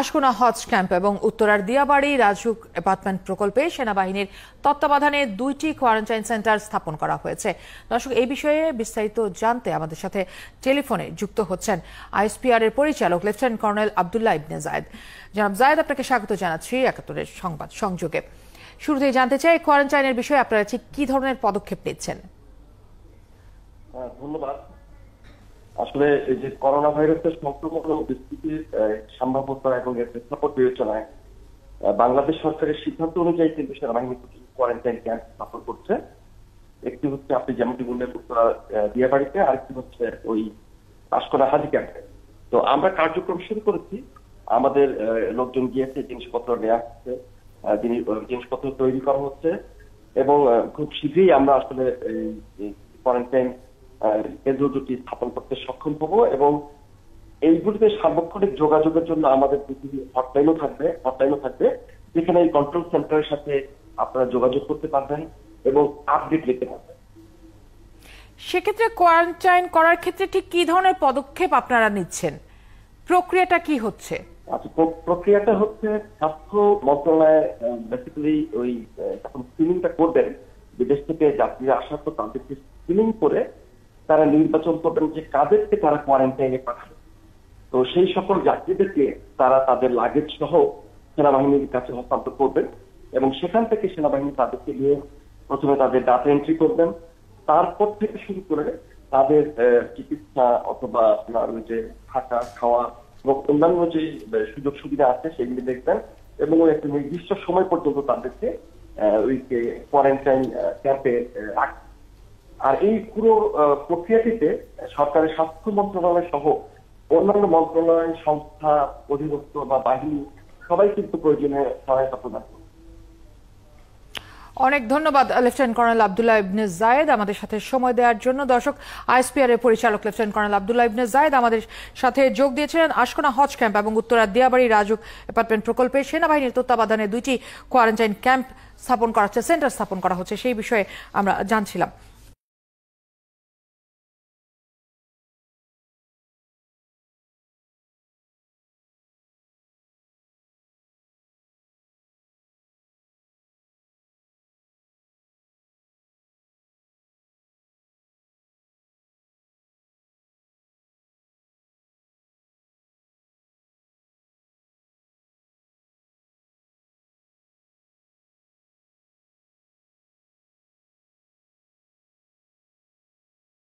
আশকোনা হজ camp এবং উত্তরার Diabari RAJUK apartment প্রকল্পে সেনাবাহিনীর তত্ত্বাবধানে দুইটি কোয়ারেন্টাইন সেন্টার স্থাপন করা হয়েছে। দর্শক, এই বিষয়ে বিস্তারিত জানতে আমাদের সাথে টেলিফোনে যুক্ত হচ্ছেন আইএসপিআর এর পরিচালক, লেফটেন্যান্ট কর্নেল আবদুল্লাহ ইবনে জায়দ। জনাব জায়দ, আপনাকে স্বাগত জানাচ্ছি একাত্তরের সংবাদ সংযোগে। শুরুতেই জানতে চাই, কোয়ারেন্টাইনের বিষয়ে আপনারা ঠিক কি ধরনের পদক্ষেপ নিচ্ছেন? ধন্যবাদ। আসলে এই যে করোনা ভাইরাসের সংক্রমণ ও বিস্তৃতির সম্ভাব্যতা এবং এর প্রেক্ষাপট বিবেচনায় বাংলাদেশ সরকারের সিদ্ধান্ত অনুযায়ী কিন্তু সেনাবাহিনী কোয়ারেন্টাইন ক্যাম্প স্থাপন করছে। একটি হচ্ছে আপনি যেমনটি বললেন উত্তরা আহ, দিয়াবাড়িতে আরেকটি হচ্ছে ওই আশকোনা হাজি ক্যাম্পে তো আমরা কার্যক্রম শুরু করেছি। আমাদের লোকজন গিয়েছে জিনিসপত্র নেওয়া হচ্ছে জিনিসপত্র তৈরি করা হচ্ছে। এবং খুব শীঘ্রই আমরা আসলে কোয়ারেন্টাইন কেন্দ্র দুটি স্থাপন করতে সক্ষম হব এবং এইগুলিতে সার্বক্ষণিক যোগাযোগের জন্য আমাদের হটলাইনও থাকবে হটলাইনও থাকবে যেখানে এই কন্ট্রোল সেন্টারের সাথে আপনারা যোগাযোগ করতে পারবেন এবং আপডেট নিতে পারবেন। সেক্ষেত্রে কোয়ারেন্টাইন করার ক্ষেত্রে ঠিক কি ধরনের পদক্ষেপ আপনারা নিচ্ছেন? প্রক্রিয়াটা কি হচ্ছে? আচ্ছা প্রক্রিয়াটা হচ্ছে স্বাস্থ্য মন্ত্রণালয় বেসিক্যালি ওই যখন স্ক্রিনিংটা করবেন। বিদেশ থেকে যাত্রীরা আসার পর তাদেরকে স্ক্রিনিং করে তারা নির্বাচন করবেন যে কাদেরকে তারা কোয়ারেন্টাইনে পাঠাবে। তো সেই সকল যাত্রীদেরকে তারা তাদের লাগেজ সহ সেনাবাহিনীর কাছে হস্তান্তর করবেন এবং সেখান থেকে সেনাবাহিনী তাদেরকে নিয়ে প্রথমে তাদের ডাটা এন্ট্রি করবেন। তারপর থেকে শুরু করে তাদের চিকিৎসা অথবা আপনার ওই যে থাকা, খাওয়া এবং অন্যান্য যে সুযোগ সুবিধা আছে সেগুলি দেখবেন এবং একটা নির্দিষ্ট সময় পর্যন্ত তাদেরকে ওই কোয়ারেন্টাইন ক্যাম্পে রাখবেন। আর এই পুরো প্রক্রিয়াটিতে সরকারের স্বাস্থ্য মন্ত্রণালয় সহ অন্যান্য মন্ত্রণালয়, সংস্থা, অধিদপ্তর বা বাহিনী সবাই কিন্তু প্রয়োজনীয় সহায়তা প্রদান অনেক ধন্যবাদ, লেফটেন্যান্ট কর্নেল আবদুল্লাহ ইবনে জায়েদ আমাদের সাথে সময় দেওয়ার জন্য। দর্শক, আইএসপিআর এর পরিচালক লেফটেন্যান্ট কর্নেল আবদুল্লাহ ইবনে জায়েদ আমাদের সাথে যোগ দিয়েছিলেন আশকোনা হজ ক্যাম্প এবং উত্তরা দিয়াবাড়ি রাজুক অ্যাপার্টমেন্ট প্রকল্পে সেনাবাহিনীর তত্ত্বাবধানে দুইটি কোয়ারেন্টাইন ক্যাম্প স্থাপন করা হচ্ছে, সেন্টার স্থাপন করা হচ্ছে, সেই বিষয়ে আমরা জানছিলাম।